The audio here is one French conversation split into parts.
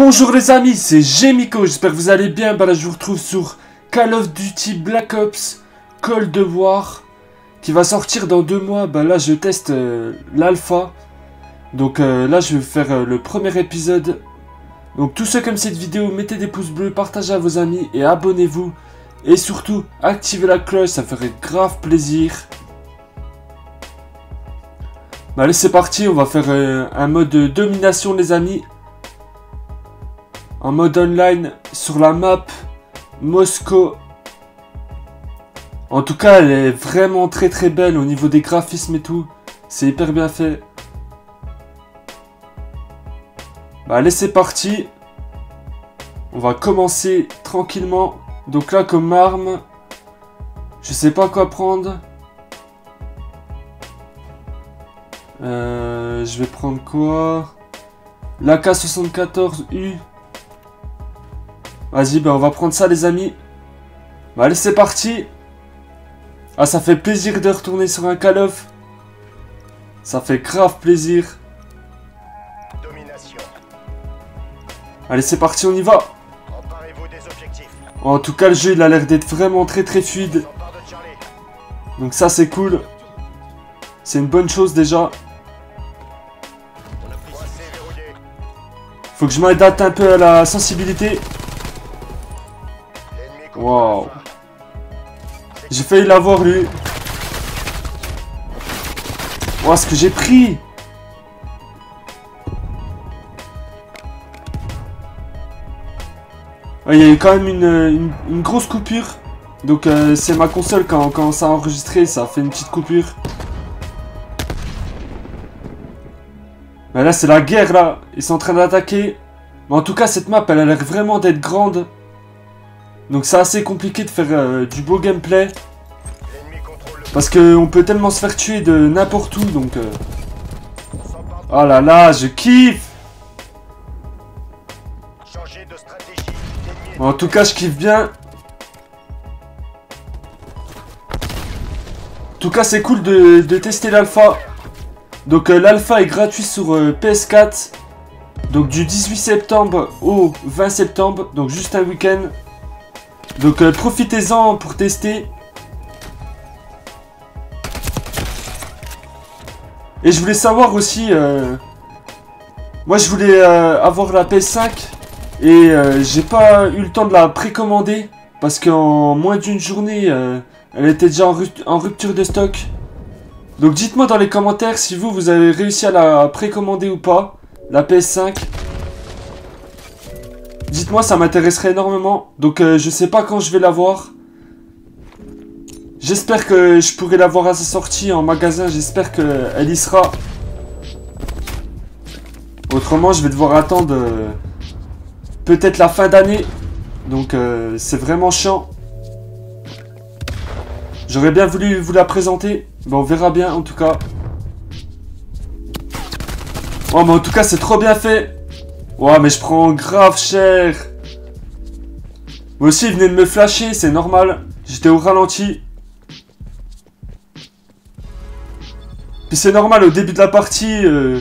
Bonjour les amis, c'est Gemiko, j'espère que vous allez bien. Bah là je vous retrouve sur Call of Duty Black Ops Cold War qui va sortir dans deux mois. Bah là je teste euh, l'alpha. Donc euh, là je vais faire euh, le premier épisode. Donc tous ceux comme cette vidéo, mettez des pouces bleus, partagez à vos amis et abonnez-vous. Et surtout, activez la cloche, ça ferait grave plaisir. Bah allez c'est parti, on va faire un mode de domination les amis en mode online sur la map Moscou. En tout cas, elle est vraiment très très belle au niveau des graphismes et tout. C'est hyper bien fait. Bah allez, c'est parti. On va commencer tranquillement. Donc là, comme arme, je sais pas quoi prendre. Euh, je vais prendre quoi? L'AK-74U. Vas-y, ben on va prendre ça les amis. Bah, allez, c'est parti. Ah, ça fait plaisir de retourner sur un Call of. Ça fait grave plaisir. Allez, c'est parti, on y va. En tout cas, le jeu, il a l'air d'être vraiment très très fluide. Donc ça, c'est cool. C'est une bonne chose déjà. Faut que je m'adapte un peu à la sensibilité. Wow. J'ai failli l'avoir lui. Wow, ce que j'ai pris. Il y a eu quand même une, grosse coupure. Donc euh, c'est ma console quand, quand ça a enregistré, ça fait une petite coupure. Mais là c'est la guerre là. Ils sont en train d'attaquer. Mais en tout cas cette map elle a l'air vraiment d'être grande. Donc c'est assez compliqué de faire euh, du beau gameplay. Parce qu'on peut tellement se faire tuer de n'importe où, donc... Euh. Oh là là, je kiffe En tout cas, je kiffe bien. En tout cas, c'est cool de, tester l'alpha. Donc euh, l'alpha est gratuit sur PS4. Donc du 18 septembre au 20 septembre. Donc juste un week-end. Donc euh, profitez-en pour tester. Et je voulais savoir aussi... Euh, moi je voulais euh, avoir la PS5 et j'ai pas eu le temps de la précommander parce qu'en moins d'une journée elle était déjà en rupture de stock. Donc dites-moi dans les commentaires si vous, vous avez réussi à la précommander ou pas, la PS5. Dites-moi, ça m'intéresserait énormément. Donc, euh, je sais pas quand je vais l'avoir. J'espère que je pourrai l'avoir à sa sortie en magasin. J'espère qu'elle y sera. Autrement, je vais devoir attendre euh, peut-être la fin d'année. Donc, euh, c'est vraiment chiant. J'aurais bien voulu vous la présenter. Bon, on verra bien en tout cas. Oh, mais en tout cas, c'est trop bien fait. Ouais, mais je prends grave cher. Moi aussi, il venait de me flasher, c'est normal. J'étais au ralenti. Puis c'est normal, au début de la partie, euh,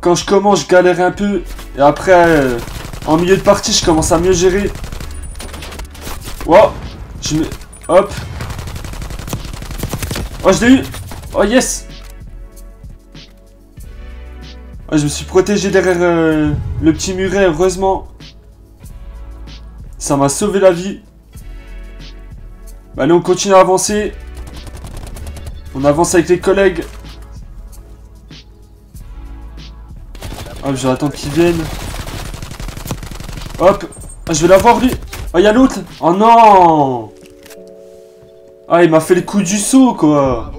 quand je commence, je galère un peu. Et après, euh, en milieu de partie, je commence à mieux gérer. Wow, je mets... Hop. Oh, je l'ai eu. Oh, yes. Ah, je me suis protégé derrière euh, le petit muret, heureusement. Ça m'a sauvé la vie. allez, on continue à avancer. On avance avec les collègues. Hop, je vais attendre qu'ils viennent. Hop. Ah, je vais l'avoir lui. Oh, il y a l'autre. Oh non. Ah, il m'a fait le coup du saut, quoi.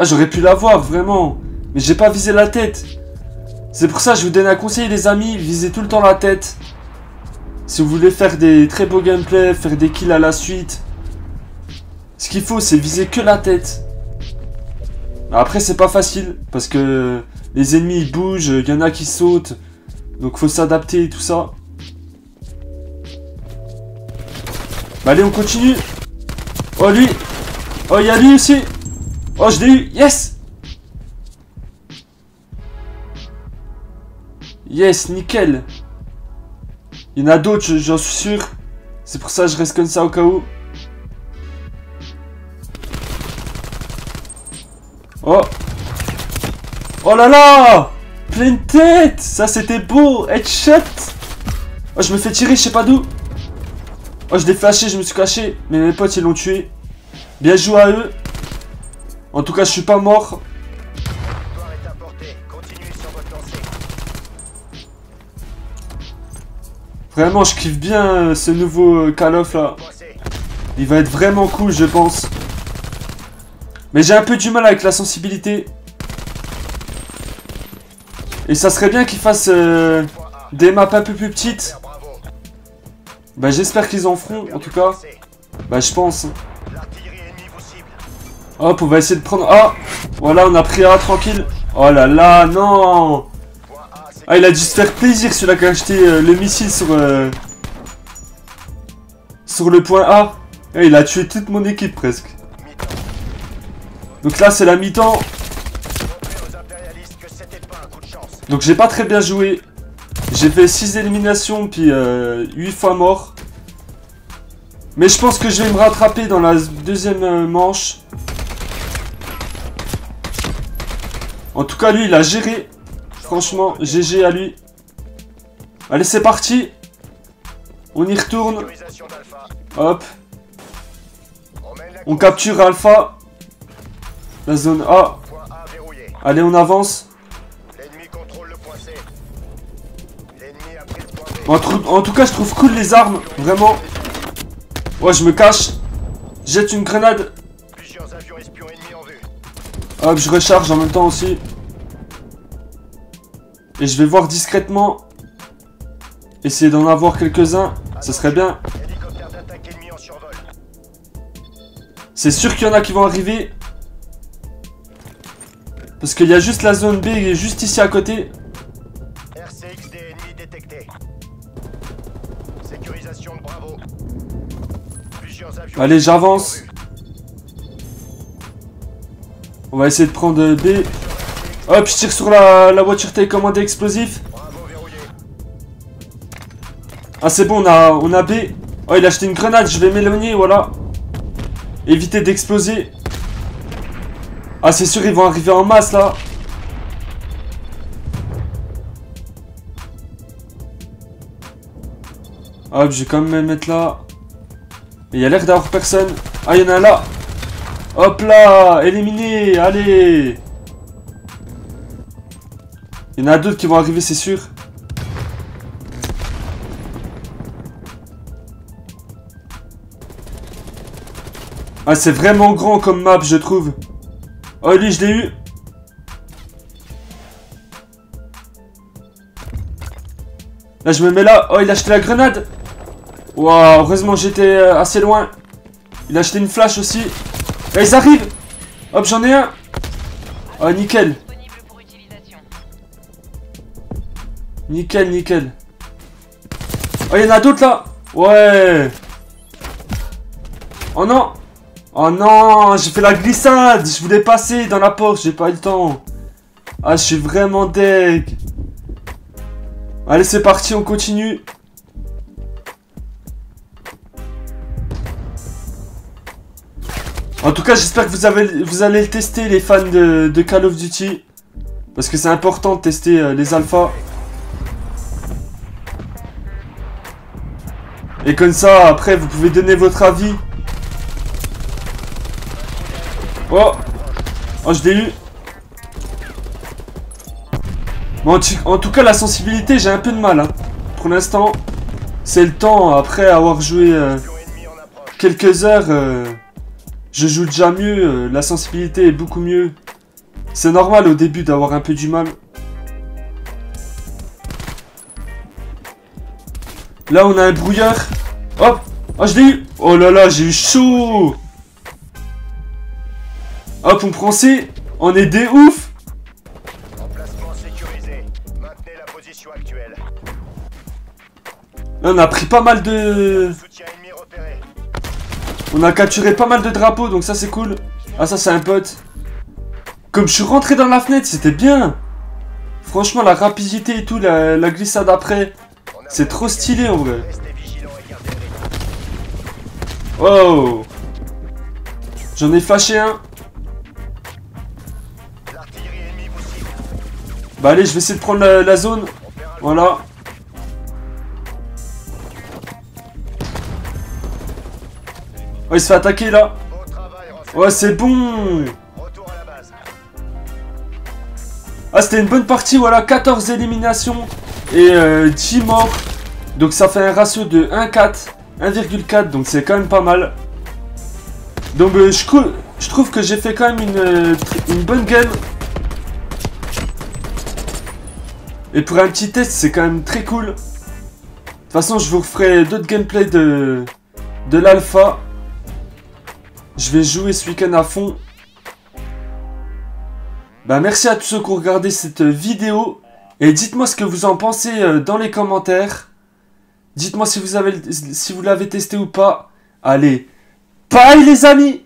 Ah, j'aurais pu l'avoir, vraiment. Mais j'ai pas visé la tête. C'est pour ça que je vous donne un conseil, les amis. Visez tout le temps la tête. Si vous voulez faire des très beaux gameplays, faire des kills à la suite. Ce qu'il faut, c'est viser que la tête. Après, c'est pas facile. Parce que les ennemis, ils bougent. Il y en a qui sautent. Donc, faut s'adapter et tout ça. Bah, allez, on continue. Oh, lui. Oh, il y a lui aussi. Oh, je l'ai eu Yes Yes, nickel. Il y en a d'autres, je- j'en suis sûr. C'est pour ça que je reste comme ça au cas où. Oh Oh là là Pleine tête Ça c'était beau Headshot Oh je me fais tirer, je sais pas d'où. Oh je l'ai flashé, je me suis caché. Mais mes potes ils l'ont tué. Bien joué à eux. En tout cas je suis pas mort. Vraiment je kiffe bien euh, ce nouveau euh, Call là. Il va être vraiment cool, je pense. Mais j'ai un peu du mal avec la sensibilité. Et ça serait bien qu'ils fassent euh, des maps un peu plus petites. Bah j'espère qu'ils en feront, en tout cas. Bah je pense. Hop, on va essayer de prendre... Ah Voilà, on a pris A, tranquille. Oh là là, non Ah, il a dû se faire plaisir celui-là qui a acheté euh, le missile sur... euh, sur le point A. Eh, il a tué toute mon équipe presque. Donc là, c'est la mi-temps. Donc j'ai pas très bien joué. J'ai fait 6 éliminations puis euh, 8 fois mort. Mais je pense que je vais me rattraper dans la deuxième euh, manche. En tout cas lui il a géré. Franchement GG à lui. Allez c'est parti. On y retourne. Hop. On capture Alpha. La zone A. Allez on avance. En, en tout cas, je trouve cool les armes, vraiment. Ouais, je me cache. Jette une grenade. Hop, je recharge en même temps aussi. Et je vais voir discrètement. Essayer d'en avoir quelques-uns. Ça serait bien. C'est sûr qu'il y en a qui vont arriver. Parce qu'il y a juste la zone B qui est juste ici à côté. RCXD ennemi détecté. Sécurisation de Bravo. Plusieurs avions. Allez, j'avance. On va essayer de prendre B. Hop, je tire sur la, la voiture télécommandée explosif. Ah c'est bon, on a, on a B. Oh, il a acheté une grenade, je vais m'éloigner, voilà. Éviter d'exploser. Ah c'est sûr, ils vont arriver en masse là. Hop, je vais quand même me mettre là. Il y a l'air d'avoir personne. Ah, il y en a là. Hop là, éliminé, allez. Il y en a d'autres qui vont arriver, c'est sûr. Ah, c'est vraiment grand comme map, je trouve. Oh, lui, je l'ai eu. Là, je me mets là. Oh, il a acheté la grenade. Waouh, heureusement, j'étais euh, assez loin. Il a acheté une flash aussi. Et ils arrivent. Hop, j'en ai un. Oh, nickel. Nickel, nickel. Oh, il y en a d'autres là? Ouais. Oh non. Oh non, j'ai fait la glissade. Je voulais passer dans la porte, j'ai pas eu le temps. Ah, je suis vraiment deg. Allez, c'est parti, on continue. En tout cas, j'espère que vous, allez le tester, les fans de, de Call of Duty. Parce que c'est important de tester euh, les alphas. Et comme ça, après, vous pouvez donner votre avis. Oh Oh, je l'ai eu en, tout cas, la sensibilité, j'ai un peu de mal. hein. Pour l'instant, c'est le temps, après avoir joué euh, quelques heures, euh, je joue déjà mieux. euh, la sensibilité est beaucoup mieux. C'est normal au début d'avoir un peu du mal. Là, on a un brouilleur. Hop Oh, je l'ai eu Oh là là, j'ai eu chaud Hop, on prend C. On est des ouf Emplacement sécurisé. Maintenez la position actuelle. Là, on a pris pas mal de... On a capturé pas mal de drapeaux, donc ça, c'est cool. Ah, ça, c'est un pote. Comme je suis rentré dans la fenêtre, c'était bien Franchement, la rapidité et tout, la, la glissade après, c'est trop stylé en vrai. Oh J'en ai flashé un. Bah allez, je vais essayer de prendre la, zone. Voilà. Oh, il se fait attaquer là. Ouais, c'est bon. Ah, c'était une bonne partie, voilà. 14 éliminations et euh, 10 morts. Donc ça fait un ratio de 1,4. 1,4, donc c'est quand même pas mal. Donc euh, je, trouve que j'ai fait quand même une, euh, une bonne game. Et pour un petit test, c'est quand même très cool. De toute façon, je vous referai d'autres gameplays de, de l'alpha. Je vais jouer ce week-end à fond. Bah merci à tous ceux qui ont regardé cette vidéo. Et dites-moi ce que vous en pensez euh, dans les commentaires. Dites-moi si vous avez si vous l'avez testé ou pas. Allez, bye les amis